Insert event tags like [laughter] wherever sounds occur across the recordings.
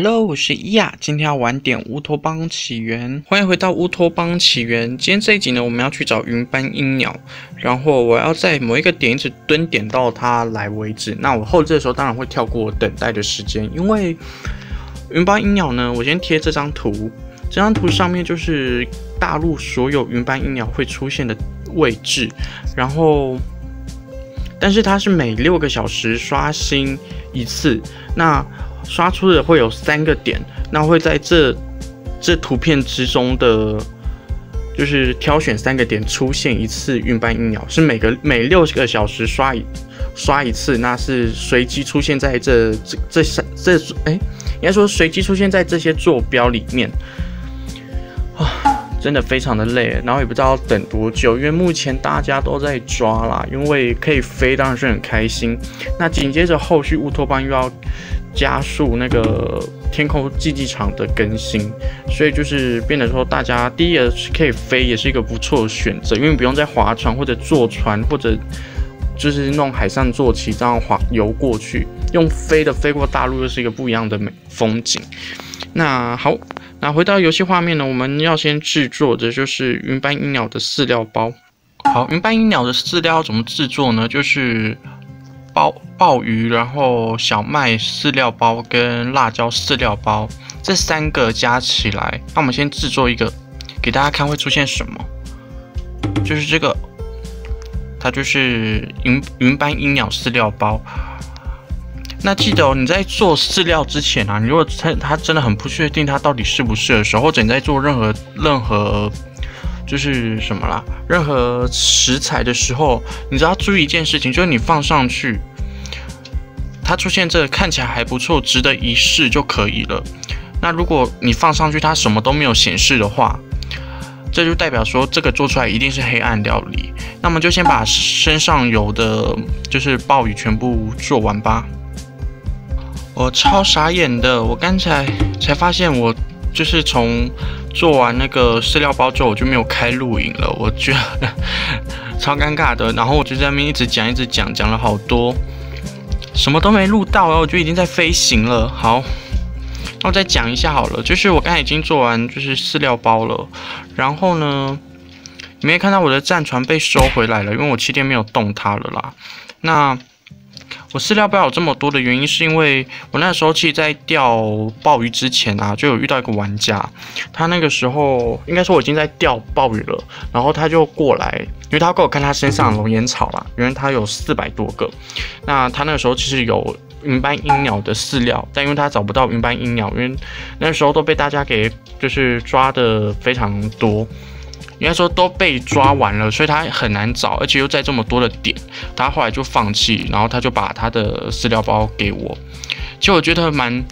Hello，我是伊亚，今天要玩点乌托邦起源。欢迎回到乌托邦起源。今天这一集呢，我们要去找云斑鹰鸟，然后我要在某一个点一直蹲点到它来为止。那我后置的时候当然会跳过等待的时间，因为云斑鹰鸟呢，我先贴这张图，这张图上面就是大陆所有云斑鹰鸟会出现的位置，然后但是它是每六个小时刷新一次，那。刷出的会有三个点，那会在这这图片之中的，就是挑选三个点出现一次运斑鹰鸟，是每个每六个小时刷一刷一次，那是随机出现在这这这三这哎，应该说随机出现在这些坐标里面啊，真的非常的累，然后也不知道等多久，因为目前大家都在抓啦，因为可以飞当然是很开心，那紧接着后续乌托邦又要。加速那个天空竞技场的更新，所以就是变得说，大家第一是可以飞，也是一个不错的选择，因为不用再划船或者坐船，或者就是弄海上坐骑这样划游过去，用飞的飞过大陆又是一个不一样的美风景。那好，那回到游戏画面呢，我们要先制作的就是云斑鹰鸟的饲料包。好，云斑鹰鸟的饲料要怎么制作呢？就是。包鲍鱼，然后小麦饲料包跟辣椒饲料包这三个加起来，那我们先制作一个给大家看会出现什么，就是这个，它就是云云斑鹰鸟饲料包。那记得哦，你在做饲料之前啊，你如果它它真的很不确定它到底适不适合的时候，或者你在做任何任何。就是什么啦？任何食材的时候，你只要注意一件事情，就是你放上去，它出现这个看起来还不错，值得一试就可以了。那如果你放上去它什么都没有显示的话，这就代表说这个做出来一定是黑暗料理。那么就先把身上有的就是鲍鱼全部做完吧。我超傻眼的，我刚才才发现我。就是从做完那个饲料包之后，我就没有开录影了，我觉得 [laughs] 超尴尬的。然后我就在那边一直讲，一直讲，讲了好多，什么都没录到，然后我就已经在飞行了。好，那我再讲一下好了，就是我刚才已经做完就是饲料包了，然后呢，你没看到我的战船被收回来了，因为我七天没有动它了啦。那我饲料包有这么多的原因，是因为我那时候其实，在钓鲍鱼之前啊，就有遇到一个玩家，他那个时候应该说我已经在钓鲍鱼了，然后他就过来，因为他给我看他身上龙眼草啦，因为他有四百多个，那他那个时候其实有云斑鹰鸟的饲料，但因为他找不到云斑鹰鸟，因为那时候都被大家给就是抓的非常多。应该说都被抓完了，所以他很难找，而且又在这么多的点，他后来就放弃，然后他就把他的饲料包给我。其实我觉得蛮，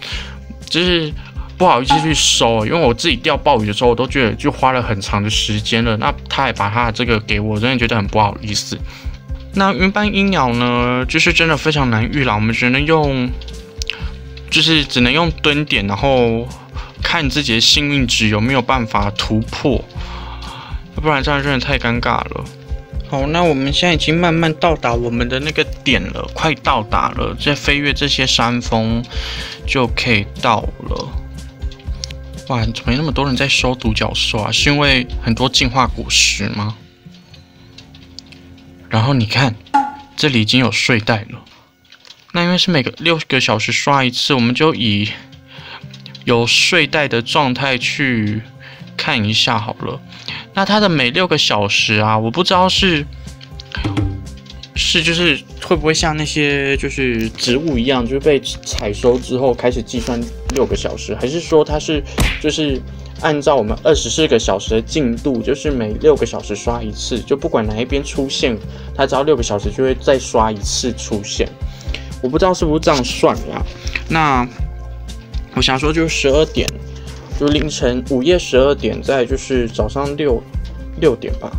就是不好意思去收，因为我自己钓鲍鱼的时候，我都觉得就花了很长的时间了。那他还把他这个给我，真的觉得很不好意思。那云斑鹰鸟呢，就是真的非常难遇了，我们只能用，就是只能用蹲点，然后看自己的幸运值有没有办法突破。不然这样真的太尴尬了。好，那我们现在已经慢慢到达我们的那个点了，快到达了。再飞越这些山峰就可以到了。哇，怎么那么多人在收独角兽啊？是因为很多进化果实吗？然后你看，这里已经有睡袋了。那因为是每个六个小时刷一次，我们就以有睡袋的状态去看一下好了。那它的每六个小时啊，我不知道是是就是会不会像那些就是植物一样，就是被采收之后开始计算六个小时，还是说它是就是按照我们二十四个小时的进度，就是每六个小时刷一次，就不管哪一边出现，它只要六个小时就会再刷一次出现。我不知道是不是这样算呀？那我想说就是十二点。就凌晨午夜十二点，再就是早上六六点吧，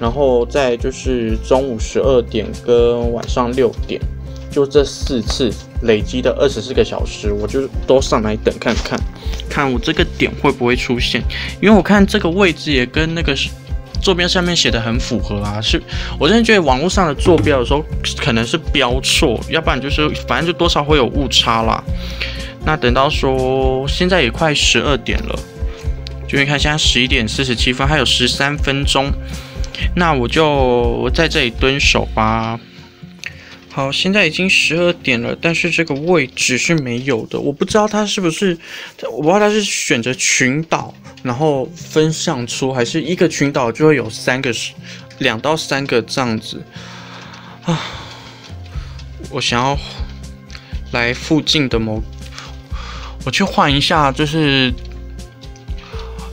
然后再就是中午十二点跟晚上六点，就这四次累积的二十四个小时，我就都上来等看看，看我这个点会不会出现，因为我看这个位置也跟那个坐标上面写的很符合啊，是我真的觉得网络上的坐标有时候可能是标错，要不然就是反正就多少会有误差啦。那等到说现在也快十二点了，就你看现在十一点四十七分，还有十三分钟，那我就在这里蹲守吧。好，现在已经十二点了，但是这个位置是没有的，我不知道它是不是，我不知道它是选择群岛，然后分上出，还是一个群岛就会有三个，两到三个这样子啊。我想要来附近的某，我去换一下，就是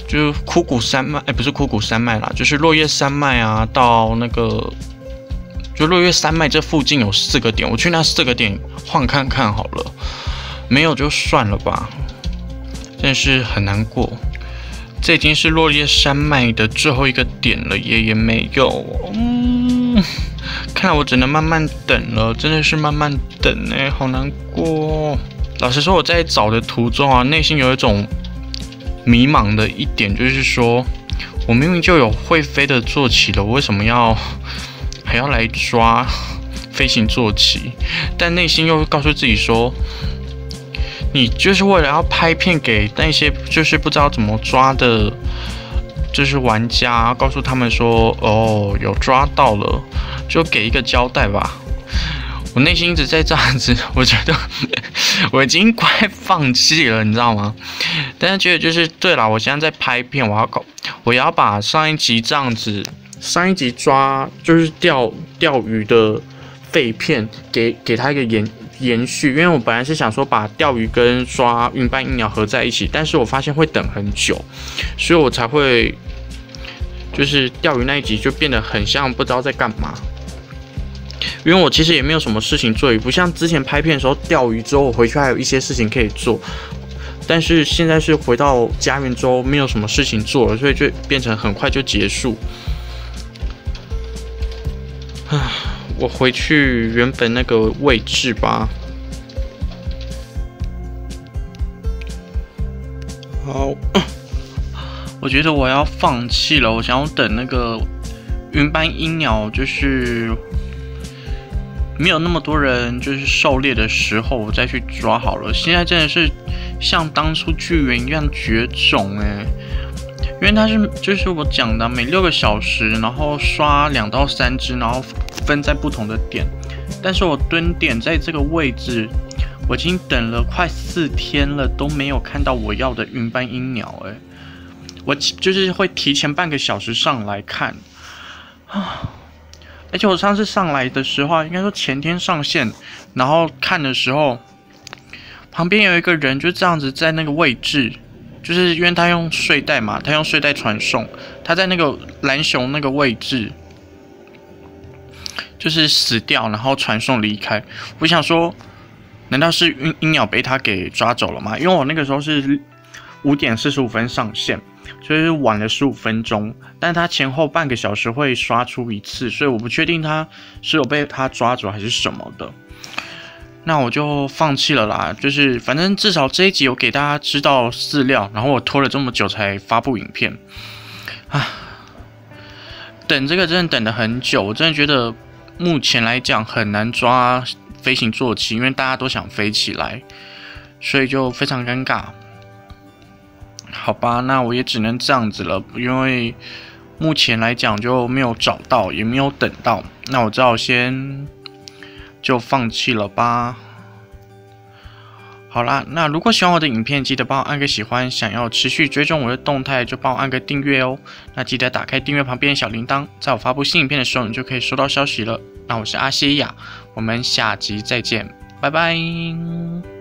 就是枯谷山脉，哎，不是枯谷山脉啦，就是落叶山脉啊，到那个。就落叶山脉这附近有四个点，我去那四个点换看看好了，没有就算了吧，真是很难过。这已经是落叶山脉的最后一个点了，也也没有，嗯，看来我只能慢慢等了，真的是慢慢等哎，好难过。老实说，我在找的途中啊，内心有一种迷茫的一点，就是说我明明就有会飞的坐骑了，我为什么要？还要来抓飞行坐骑，但内心又告诉自己说，你就是为了要拍片给那些就是不知道怎么抓的，就是玩家，告诉他们说，哦，有抓到了，就给一个交代吧。我内心一直在这样子，[laughs] 我觉得 [laughs] 我已经快放弃了，你知道吗？但是觉得就是对了，我现在在拍片，我要搞，我要把上一集这样子。上一集抓就是钓钓鱼的废片，给给他一个延延续，因为我本来是想说把钓鱼跟抓云斑鹰鸟合在一起，但是我发现会等很久，所以我才会就是钓鱼那一集就变得很像不知道在干嘛，因为我其实也没有什么事情做，也不像之前拍片的时候钓鱼之后我回去还有一些事情可以做，但是现在是回到家园之后没有什么事情做了，所以就变成很快就结束。唉，我回去原本那个位置吧。好，[coughs] 我觉得我要放弃了。我想要等那个云斑鹰鸟，就是没有那么多人就是狩猎的时候，我再去抓好了。现在真的是像当初巨猿一样绝种哎。因为它是就是我讲的，每六个小时，然后刷两到三只，然后分在不同的点。但是我蹲点在这个位置，我已经等了快四天了，都没有看到我要的云斑鹰鸟。哎，我就是会提前半个小时上来看啊。而且我上次上来的时候，应该说前天上线，然后看的时候，旁边有一个人就这样子在那个位置。就是因为他用睡袋嘛，他用睡袋传送，他在那个蓝熊那个位置，就是死掉，然后传送离开。我想说，难道是鹰鹰鸟被他给抓走了吗？因为我那个时候是五点四十五分上线，所以晚了十五分钟，但他前后半个小时会刷出一次，所以我不确定他是有被他抓走还是什么的。那我就放弃了啦，就是反正至少这一集有给大家知道饲料，然后我拖了这么久才发布影片，啊，等这个真的等了很久，我真的觉得目前来讲很难抓飞行坐骑，因为大家都想飞起来，所以就非常尴尬。好吧，那我也只能这样子了，因为目前来讲就没有找到，也没有等到，那我只好先。就放弃了吧。好啦，那如果喜欢我的影片，记得帮我按个喜欢。想要持续追踪我的动态，就帮我按个订阅哦。那记得打开订阅旁边的小铃铛，在我发布新影片的时候，你就可以收到消息了。那我是阿西亚，我们下集再见，拜拜。